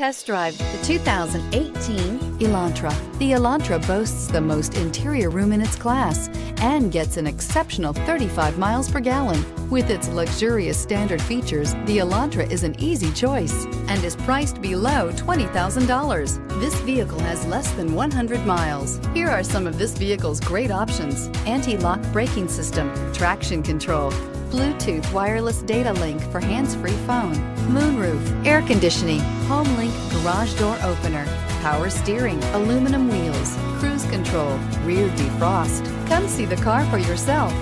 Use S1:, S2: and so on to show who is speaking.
S1: test drive the 2018 Elantra. The Elantra boasts the most interior room in its class and gets an exceptional 35 miles per gallon. With its luxurious standard features, the Elantra is an easy choice and is priced below $20,000. This vehicle has less than 100 miles. Here are some of this vehicle's great options. Anti-lock braking system, traction control, Bluetooth wireless data link for hands-free phone, moonroof, air conditioning, HomeLink garage door opener, power steering, aluminum wheels, cruise control, rear defrost. Come see the car for yourself.